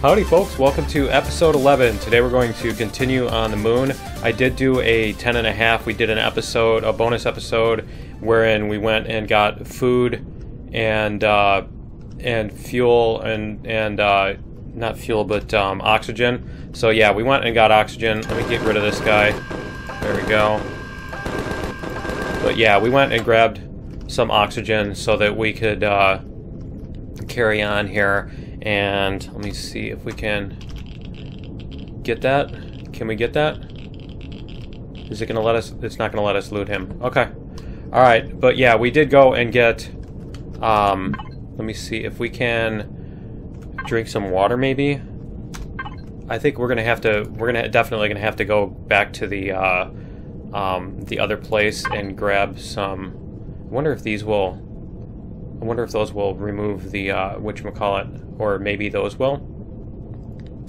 Howdy, folks. Welcome to episode 11. Today we're going to continue on the moon. I did do a 10 and a half. We did an episode, a bonus episode, wherein we went and got food and uh, and fuel and and uh, not fuel, but um, oxygen. So yeah, we went and got oxygen. Let me get rid of this guy. There we go. But yeah, we went and grabbed some oxygen so that we could uh, carry on here and let me see if we can get that. Can we get that? Is it going to let us? It's not going to let us loot him. Okay. All right. But yeah, we did go and get... Um, let me see if we can drink some water maybe. I think we're going to have to... We're to definitely going to have to go back to the... Uh, um, the other place and grab some... I wonder if these will... I wonder if those will remove the, uh, whatchamacallit, or maybe those will.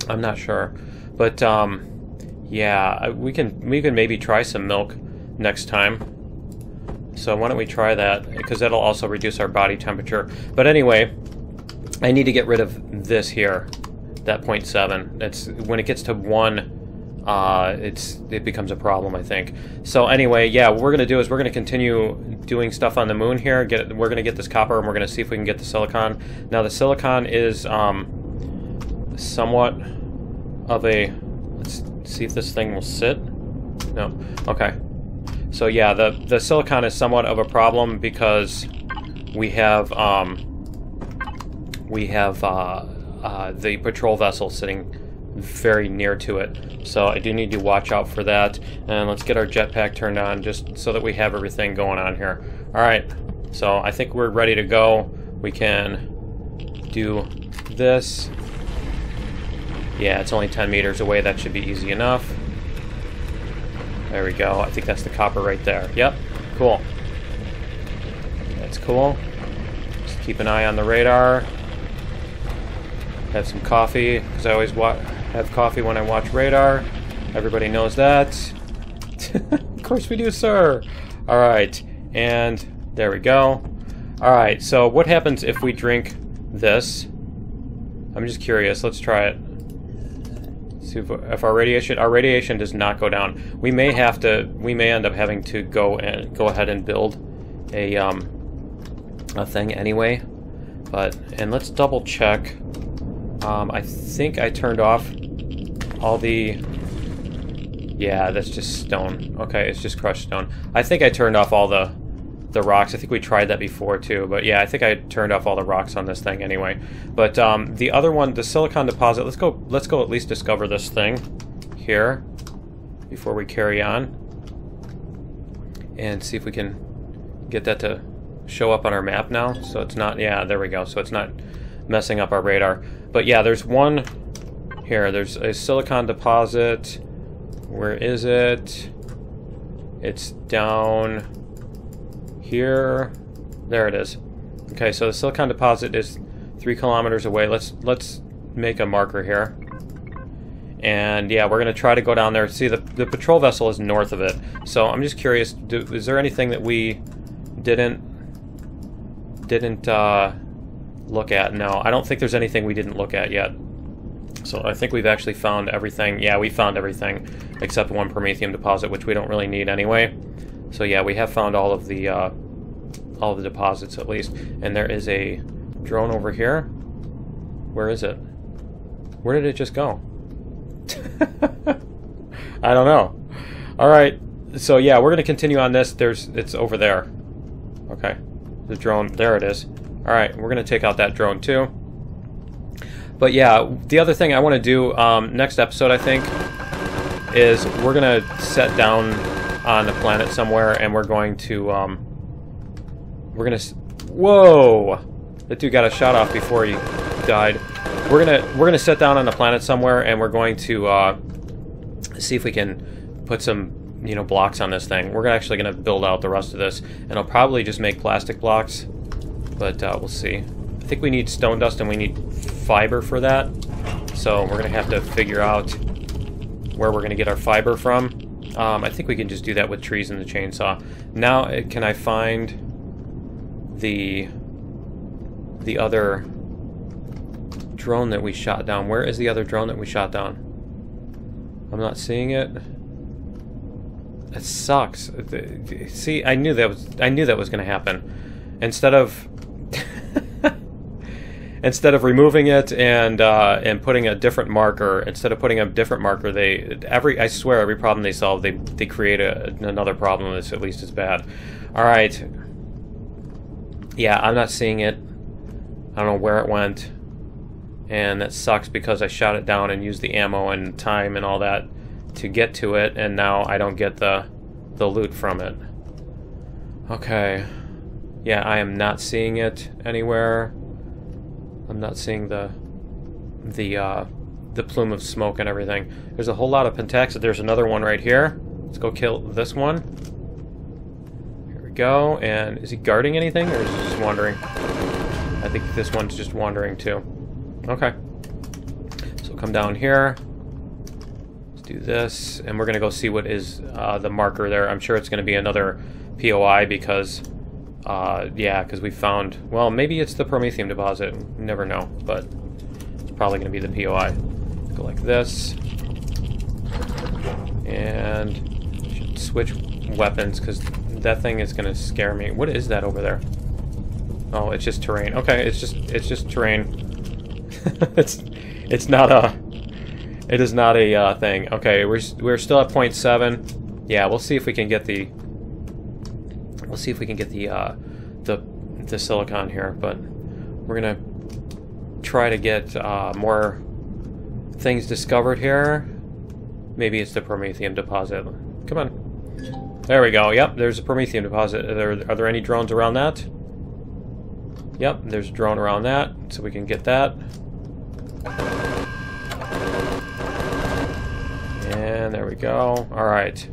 I'm not sure. But, um, yeah, we can, we can maybe try some milk next time. So why don't we try that, because that'll also reduce our body temperature. But anyway, I need to get rid of this here, that 0.7. It's, when it gets to 1, uh, it's it becomes a problem, I think. So anyway, yeah, what we're gonna do is we're gonna continue doing stuff on the moon here. Get we're gonna get this copper, and we're gonna see if we can get the silicon. Now the silicon is um, somewhat of a. Let's see if this thing will sit. No. Okay. So yeah, the the silicon is somewhat of a problem because we have um, we have uh, uh, the patrol vessel sitting very near to it. So I do need to watch out for that. And let's get our jetpack turned on just so that we have everything going on here. All right, so I think we're ready to go. We can do this. Yeah, it's only 10 meters away. That should be easy enough. There we go. I think that's the copper right there. Yep, cool. That's cool. Just keep an eye on the radar. Have some coffee, because I always watch have coffee when I watch radar. Everybody knows that. of course we do, sir. All right, and there we go. All right, so what happens if we drink this? I'm just curious. Let's try it. See if, if our radiation our radiation does not go down. We may have to. We may end up having to go and go ahead and build a um a thing anyway. But and let's double check. Um, I think I turned off all the... Yeah, that's just stone. Okay, it's just crushed stone. I think I turned off all the the rocks. I think we tried that before too, but yeah, I think I turned off all the rocks on this thing anyway. But um, the other one, the silicon deposit. Let's go. Let's go at least discover this thing here before we carry on, and see if we can get that to show up on our map now. So it's not. Yeah, there we go. So it's not messing up our radar. But yeah, there's one here. There's a silicon deposit. Where is it? It's down here. There it is. Okay, so the silicon deposit is three kilometers away. Let's let's make a marker here. And yeah, we're gonna try to go down there. See, the the patrol vessel is north of it. So I'm just curious. Do, is there anything that we didn't didn't uh, look at? No, I don't think there's anything we didn't look at yet. So I think we've actually found everything. Yeah, we found everything except one promethium deposit, which we don't really need anyway. So yeah, we have found all of the uh, all the deposits at least. And there is a drone over here. Where is it? Where did it just go? I don't know. All right. So yeah, we're gonna continue on this. There's it's over there. Okay. The drone. There it is. All right. We're gonna take out that drone too. But yeah, the other thing I want to do um, next episode, I think, is we're gonna set down on a planet somewhere, and we're going to um, we're gonna. Whoa! That dude got a shot off before he died. We're gonna we're gonna set down on a planet somewhere, and we're going to uh, see if we can put some you know blocks on this thing. We're actually gonna build out the rest of this, and I'll probably just make plastic blocks, but uh, we'll see. I think we need stone dust and we need fiber for that. So we're going to have to figure out where we're going to get our fiber from. Um, I think we can just do that with trees and the chainsaw. Now, uh, can I find the the other drone that we shot down? Where is the other drone that we shot down? I'm not seeing it. It sucks. See, I knew that was I knew that was going to happen. Instead of instead of removing it and uh, and putting a different marker, instead of putting a different marker, they every I swear every problem they solve, they they create a, another problem that's at least as bad. All right. Yeah, I'm not seeing it. I don't know where it went, and that sucks because I shot it down and used the ammo and time and all that to get to it, and now I don't get the the loot from it. Okay. Yeah, I am not seeing it anywhere. I'm not seeing the the uh, the plume of smoke and everything. There's a whole lot of pentaxid. There's another one right here. Let's go kill this one. Here we go. And is he guarding anything or is he just wandering? I think this one's just wandering too. Okay. So come down here Let's do this, and we're going to go see what is uh, the marker there. I'm sure it's going to be another POI because, uh, yeah, because we found, well, maybe it's the Promethium deposit. never know, but it's probably going to be the POI. Go like this. And switch weapons because that thing is going to scare me. What is that over there? Oh, it's just terrain. Okay, it's just it's just terrain. it's it's not a it is not a uh, thing. Okay, we're, we're still at 0.7. Yeah, we'll see if we can get the... We'll see if we can get the, uh, the, the silicon here, but we're gonna try to get uh, more things discovered here. Maybe it's the Promethium deposit. Come on. There we go. Yep, there's a Promethium deposit. Are there, are there any drones around that? Yep, there's a drone around that, so we can get that. And there we go. Alright.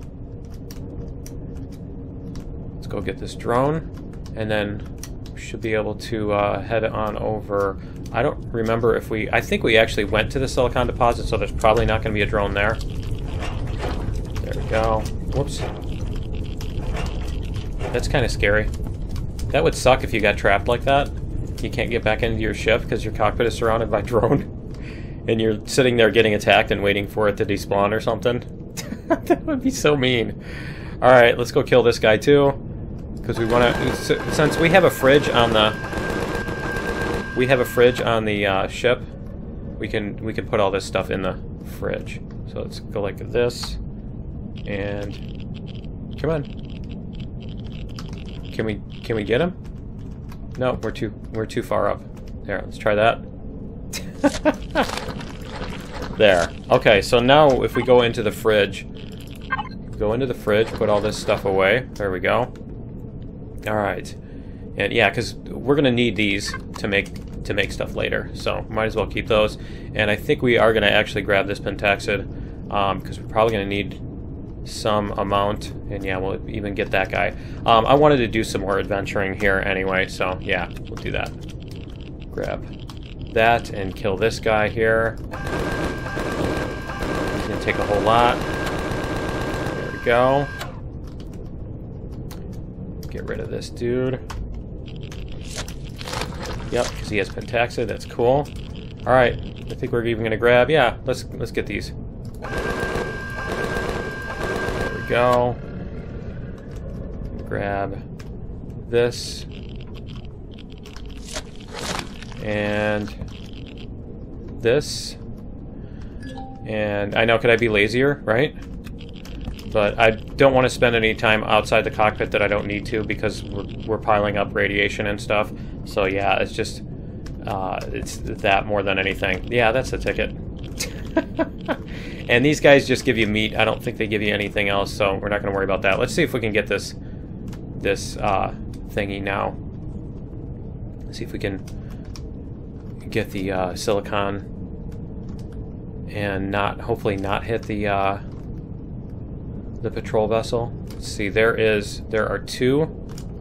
Let's go get this drone. And then should be able to uh, head on over. I don't remember if we... I think we actually went to the silicon deposit, so there's probably not going to be a drone there. There we go. Whoops. That's kind of scary. That would suck if you got trapped like that. You can't get back into your ship because your cockpit is surrounded by drone and you're sitting there getting attacked and waiting for it to despawn or something. that would be so mean. All right, let's go kill this guy too, because we want to. Since we have a fridge on the, we have a fridge on the uh, ship. We can we can put all this stuff in the fridge. So let's go like this, and come on. Can we can we get him? No, we're too we're too far up. There, let's try that. there. Okay, so now if we go into the fridge, go into the fridge, put all this stuff away. There we go. Alright. And yeah, because we're going to need these to make to make stuff later. So might as well keep those. And I think we are going to actually grab this pentaxid because um, we're probably going to need some amount. And yeah, we'll even get that guy. Um, I wanted to do some more adventuring here anyway, so yeah, we'll do that. Grab that and kill this guy here. He's gonna take a whole lot. There we go. Rid of this dude. Yep, because he has Pentaxid, That's cool. All right, I think we're even gonna grab. Yeah, let's let's get these. There we go. Grab this and this. And I know, could I be lazier, right? But I don't want to spend any time outside the cockpit that I don't need to because we're, we're piling up radiation and stuff. So yeah, it's just, uh, it's that more than anything. Yeah, that's the ticket. and these guys just give you meat. I don't think they give you anything else, so we're not going to worry about that. Let's see if we can get this, this uh, thingy now. Let's see if we can get the uh, silicon and not hopefully not hit the uh, the patrol vessel. Let's see, there is there are two.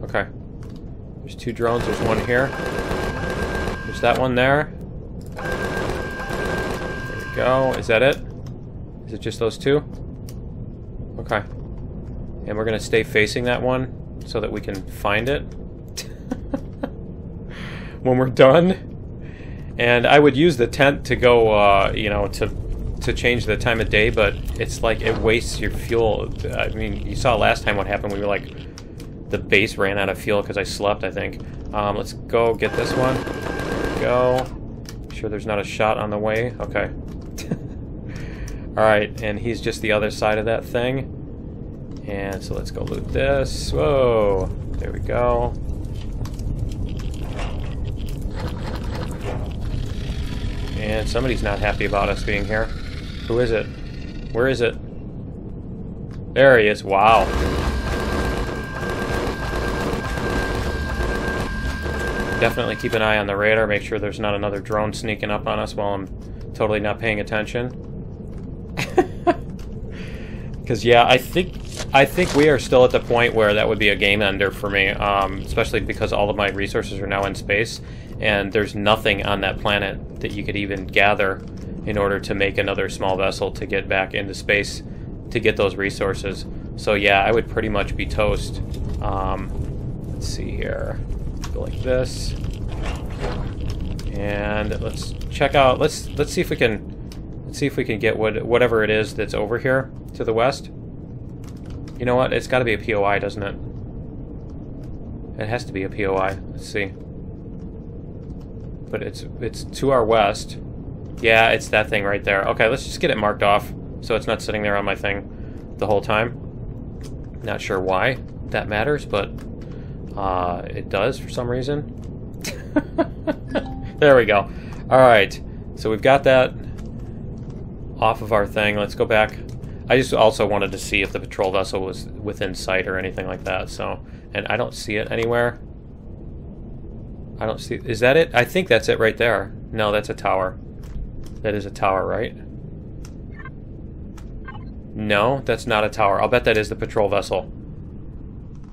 Okay, there's two drones. There's one here. There's that one there. There we go. Is that it? Is it just those two? Okay. And we're gonna stay facing that one so that we can find it. when we're done, And I would use the tent to go, uh, you know, to to change the time of day, but it's like it wastes your fuel. I mean, you saw last time what happened. We were like, the base ran out of fuel because I slept, I think. Um, let's go get this one. Go. Sure there's not a shot on the way? Okay. Alright, and he's just the other side of that thing. And so let's go loot this. Whoa. There we go. And somebody's not happy about us being here. Who is it? Where is it? There he is. Wow. Definitely keep an eye on the radar, make sure there's not another drone sneaking up on us while I'm totally not paying attention. Because yeah, I think I think we are still at the point where that would be a game ender for me, um, especially because all of my resources are now in space, and there's nothing on that planet that you could even gather in order to make another small vessel to get back into space to get those resources. So yeah, I would pretty much be toast. Um, let's see here go like this. And let's check out, let's let's see if we can, let's see if we can get what whatever it is that's over here to the west. You know what, it's got to be a POI, doesn't it? It has to be a POI, let's see. But it's it's to our west. Yeah, it's that thing right there. Okay, let's just get it marked off so it's not sitting there on my thing the whole time. Not sure why that matters, but uh, it does for some reason. there we go. Alright, so we've got that off of our thing. Let's go back. I just also wanted to see if the patrol vessel was within sight or anything like that, so... And I don't see it anywhere. I don't see... Is that it? I think that's it right there. No, that's a tower. That is a tower, right? No, that's not a tower. I'll bet that is the patrol vessel.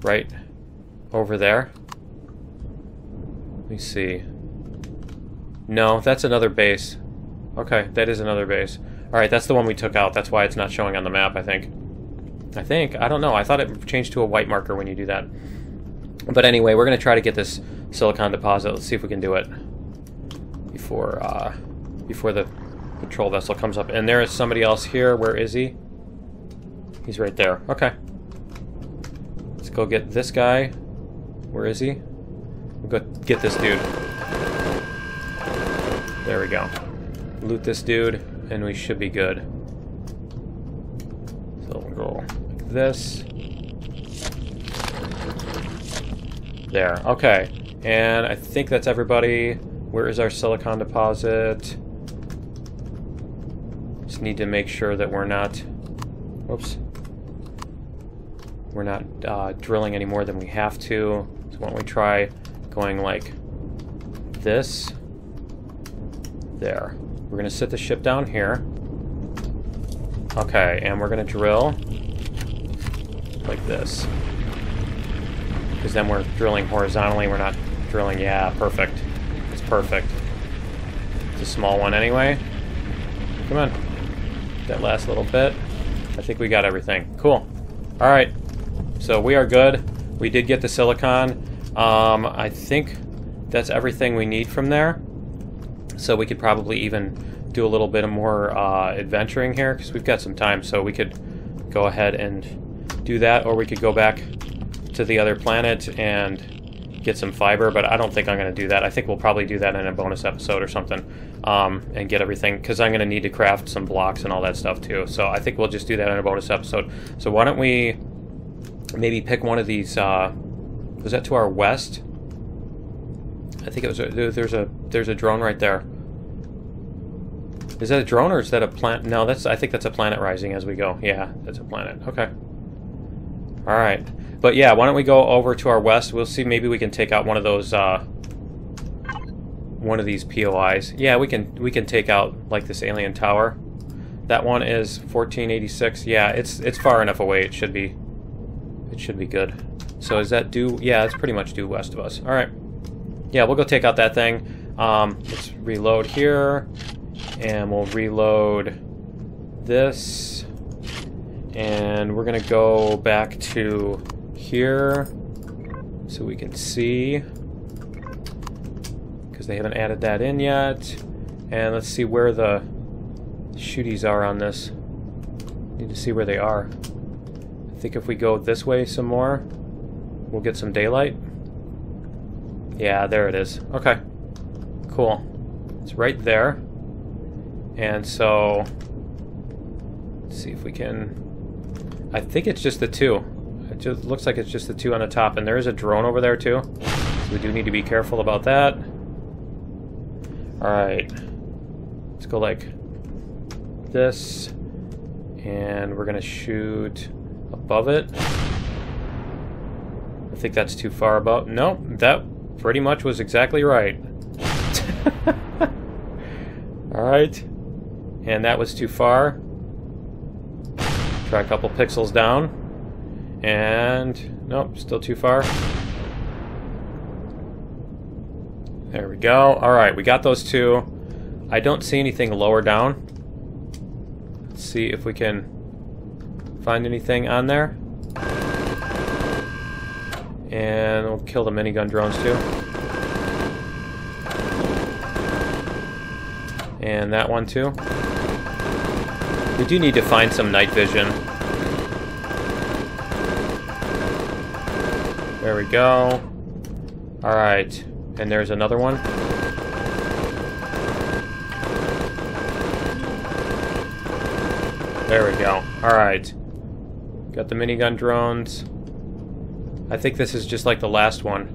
Right? over there. Let me see. No, that's another base. Okay, that is another base. Alright, that's the one we took out. That's why it's not showing on the map, I think. I think. I don't know. I thought it changed to a white marker when you do that. But anyway, we're going to try to get this silicon deposit. Let's see if we can do it before uh, before the patrol vessel comes up. And there is somebody else here. Where is he? He's right there. Okay. Let's go get this guy. Where is he? We'll go get this dude. There we go. Loot this dude, and we should be good. So we'll go like this. There, okay. And I think that's everybody. Where is our silicon deposit? Just need to make sure that we're not... Whoops. We're not uh, drilling any more than we have to. So why don't we try going like this? There. We're going to sit the ship down here. Okay, and we're going to drill like this. Because then we're drilling horizontally, we're not drilling... Yeah, perfect. It's perfect. It's a small one anyway. Come on. That last little bit. I think we got everything. Cool. Alright. So we are good. We did get the silicon. Um, I think that's everything we need from there. So we could probably even do a little bit of more uh, adventuring here because we've got some time. So we could go ahead and do that, or we could go back to the other planet and get some fiber. But I don't think I'm going to do that. I think we'll probably do that in a bonus episode or something um, and get everything because I'm going to need to craft some blocks and all that stuff too. So I think we'll just do that in a bonus episode. So why don't we maybe pick one of these. Uh, was that to our west? I think it was. A, there's a there's a drone right there. Is that a drone or is that a planet? No, that's. I think that's a planet rising as we go. Yeah, that's a planet. Okay. All right, but yeah, why don't we go over to our west? We'll see. Maybe we can take out one of those. Uh, one of these POIs. Yeah, we can we can take out like this alien tower. That one is 1486. Yeah, it's it's far enough away. It should be it should be good. So is that due? Yeah, it's pretty much due west of us. All right. Yeah, we'll go take out that thing. Um, let's reload here. And we'll reload this. And we're going to go back to here so we can see. because they haven't added that in yet. And let's see where the shooties are on this. Need to see where they are. I think if we go this way some more, we'll get some daylight. Yeah, there it is. Okay. Cool. It's right there. And so, let's see if we can... I think it's just the two. It just looks like it's just the two on the top. And there is a drone over there too. So we do need to be careful about that. Alright. Let's go like this. And we're to shoot above it. I think that's too far above. No, that pretty much was exactly right. Alright. And that was too far. Try a couple pixels down. And, nope, still too far. There we go. Alright, we got those two. I don't see anything lower down. Let's see if we can find anything on there. And we'll kill the minigun drones too. And that one too. We do need to find some night vision. There we go. Alright. And there's another one. There we go. Alright. Got the minigun drones. I think this is just like the last one.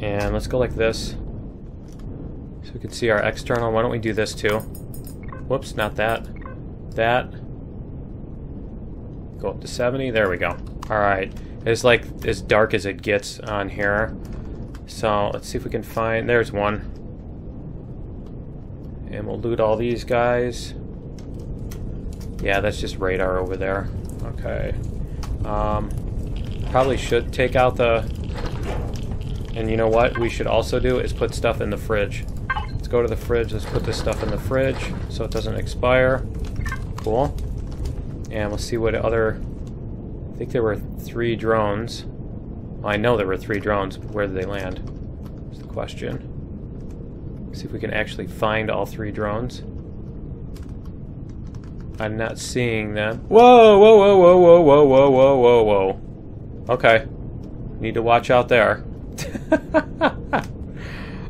And let's go like this. So we can see our external. Why don't we do this too? Whoops, not that. That. Go up to 70. There we go. Alright. It's like as dark as it gets on here. So let's see if we can find... There's one. And we'll loot all these guys. Yeah, that's just radar over there. Okay. Um, probably should take out the... And you know what we should also do is put stuff in the fridge. Let's go to the fridge. Let's put this stuff in the fridge so it doesn't expire. Cool. And we'll see what other... I think there were three drones. Well, I know there were three drones. But where did they land? Is the question. See if we can actually find all three drones. I'm not seeing them. Whoa, whoa, whoa, whoa, whoa, whoa, whoa, whoa, whoa, whoa. Okay. Need to watch out there.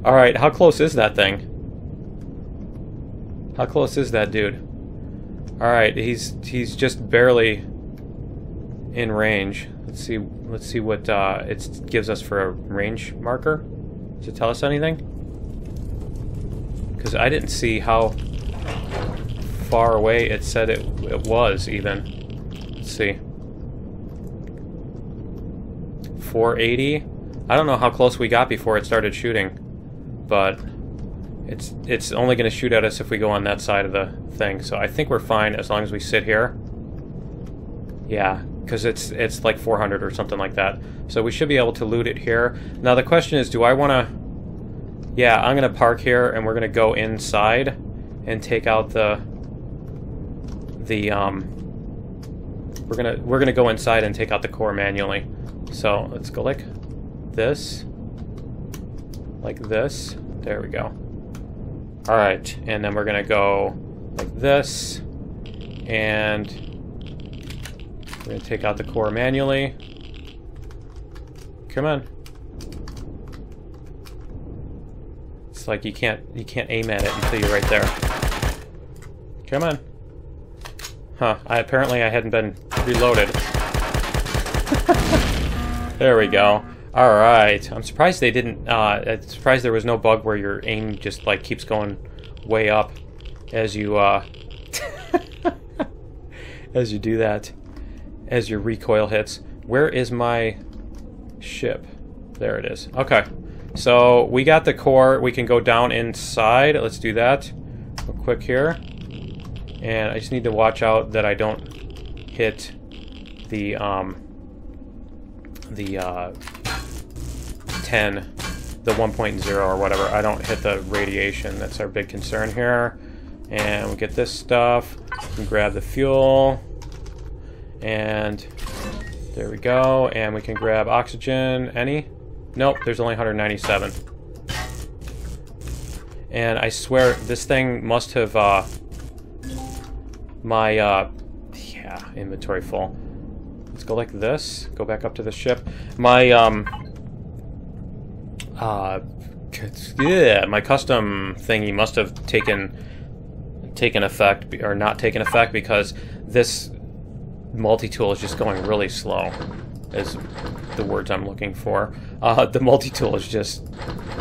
Alright, how close is that thing? How close is that dude? Alright, he's he's just barely in range. Let's see let's see what uh, it gives us for a range marker. Does it tell us anything? Because I didn't see how far away it said it, it was, even. Let's see. 480? I don't know how close we got before it started shooting, but it's it's only going to shoot at us if we go on that side of the thing. So I think we're fine as long as we sit here. Yeah, because it's it's like 400 or something like that. So we should be able to loot it here. Now the question is, do I want to... Yeah, I'm going to park here and we're going to go inside and take out the the um we're gonna we're gonna go inside and take out the core manually. So let's go like this, like this. There we go. All right, and then we're gonna go like this, and we're gonna take out the core manually. Come on. It's like you can't you can't aim at it until you're right there. Come on. Huh, I, apparently I hadn't been reloaded. there we go. Alright, I'm surprised they didn't, uh, I'm surprised there was no bug where your aim just, like, keeps going way up as you, uh, as you do that, as your recoil hits. Where is my ship? There it is. Okay, so we got the core. We can go down inside. Let's do that real quick here. And I just need to watch out that I don't hit the, um, the, uh, 10, the 1.0 or whatever. I don't hit the radiation. That's our big concern here. And we get this stuff. We grab the fuel. And there we go. And we can grab oxygen. Any? Nope, there's only 197. And I swear, this thing must have, uh... My, uh... Yeah, inventory full. Let's go like this. Go back up to the ship. My, um... Uh... Yeah, my custom thingy must have taken taken effect or not taken effect because this multi-tool is just going really slow is the words I'm looking for. Uh, the multi-tool is just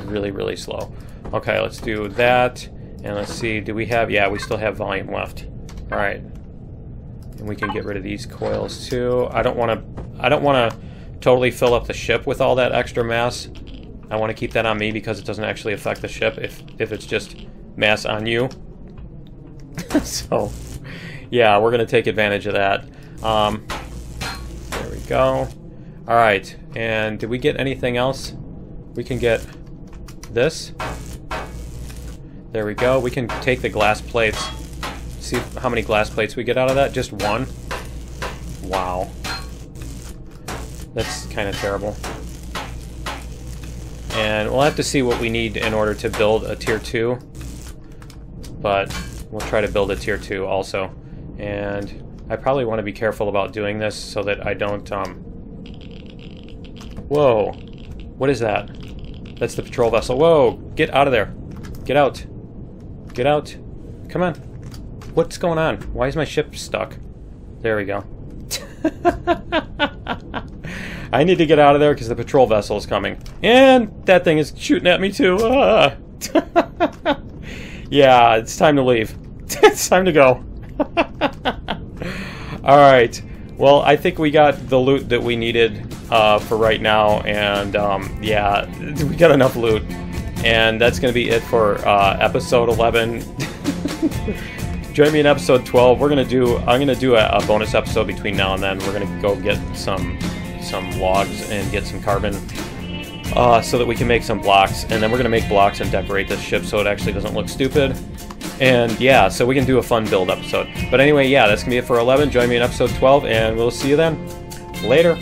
really, really slow. Okay, let's do that. And let's see, do we have, yeah, we still have volume left. All right. And we can get rid of these coils too. I don't want to, I don't want to totally fill up the ship with all that extra mass. I want to keep that on me because it doesn't actually affect the ship if, if it's just mass on you. so, yeah, we're going to take advantage of that. Um, there we go. All right, and did we get anything else? We can get this. There we go. We can take the glass plates. See how many glass plates we get out of that. Just one. Wow. That's kind of terrible. And we'll have to see what we need in order to build a tier 2. But we'll try to build a tier 2 also. And I probably want to be careful about doing this so that I don't... Um... Whoa. What is that? That's the patrol vessel. Whoa! Get out of there. Get out. Get out. Come on. What's going on? Why is my ship stuck? There we go. I need to get out of there because the patrol vessel is coming. And that thing is shooting at me too. Ah. yeah, it's time to leave. it's time to go. Alright. Well, I think we got the loot that we needed uh, for right now. And um, yeah, we got enough loot. And that's going to be it for uh, episode 11. Join me in episode 12. We're to do, I'm going to do a, a bonus episode between now and then. We're going to go get some some logs and get some carbon uh, so that we can make some blocks. And then we're going to make blocks and decorate this ship so it actually doesn't look stupid. And yeah, so we can do a fun build episode. But anyway, yeah, that's going to be it for 11. Join me in episode 12, and we'll see you then. Later.